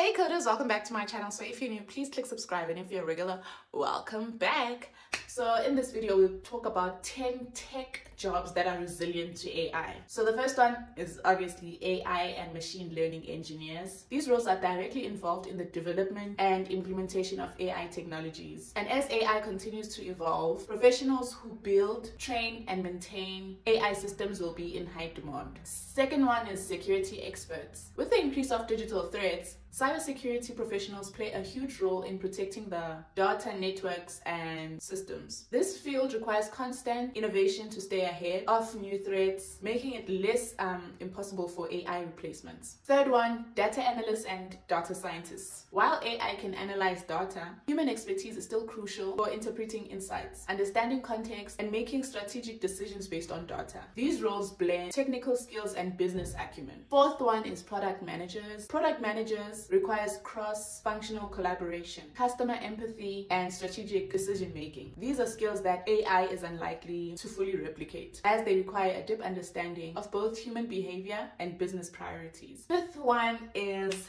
Hey coders, welcome back to my channel. So if you're new, please click subscribe and if you're a regular, welcome back. So in this video, we'll talk about 10 tech jobs that are resilient to AI. So the first one is obviously AI and machine learning engineers. These roles are directly involved in the development and implementation of AI technologies. And as AI continues to evolve, professionals who build, train, and maintain AI systems will be in high demand. Second one is security experts. With the increase of digital threats, Cybersecurity professionals play a huge role in protecting the data networks and systems. This field requires constant innovation to stay ahead of new threats, making it less um, impossible for AI replacements. Third one, data analysts and data scientists. While AI can analyze data, human expertise is still crucial for interpreting insights, understanding context, and making strategic decisions based on data. These roles blend technical skills and business acumen. Fourth one is product managers. Product managers requires cross-functional collaboration, customer empathy, and strategic decision making. These are skills that AI is unlikely to fully replicate, as they require a deep understanding of both human behavior and business priorities. Fifth one is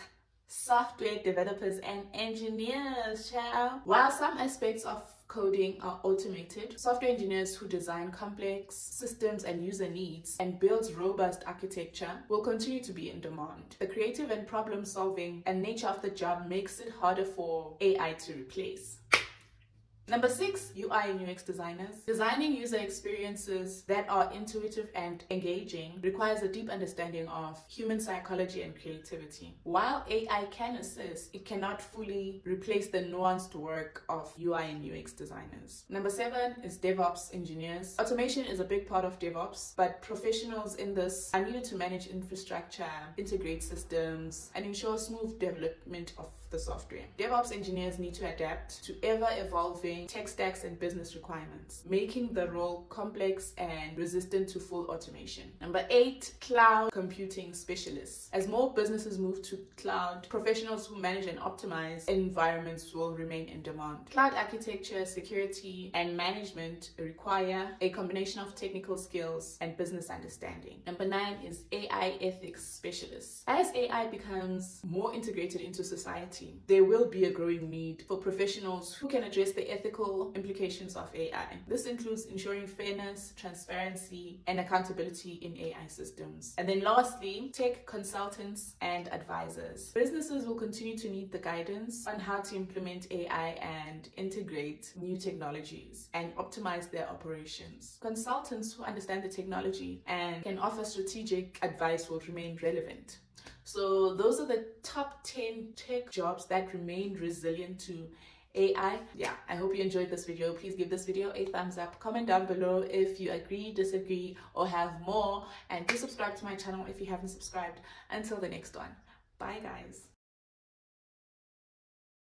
software developers and engineers, child. While some aspects of coding are automated. Software engineers who design complex systems and user needs and builds robust architecture will continue to be in demand. The creative and problem solving and nature of the job makes it harder for AI to replace. Number six, UI and UX designers. Designing user experiences that are intuitive and engaging requires a deep understanding of human psychology and creativity. While AI can assist, it cannot fully replace the nuanced work of UI and UX designers. Number seven is DevOps engineers. Automation is a big part of DevOps, but professionals in this are needed to manage infrastructure, integrate systems, and ensure smooth development of the software. DevOps engineers need to adapt to ever evolving tech stacks and business requirements, making the role complex and resistant to full automation. Number eight, cloud computing specialists. As more businesses move to cloud, professionals who manage and optimize environments will remain in demand. Cloud architecture, security, and management require a combination of technical skills and business understanding. Number nine is AI ethics specialists. As AI becomes more integrated into society, there will be a growing need for professionals who can address the ethical implications of AI. This includes ensuring fairness, transparency, and accountability in AI systems. And then lastly, tech consultants and advisors. Businesses will continue to need the guidance on how to implement AI and integrate new technologies and optimize their operations. Consultants who understand the technology and can offer strategic advice will remain relevant. So those are the top 10 tech jobs that remain resilient to AI. Yeah, I hope you enjoyed this video. Please give this video a thumbs up. Comment down below if you agree, disagree, or have more. And do subscribe to my channel if you haven't subscribed. Until the next one. Bye, guys.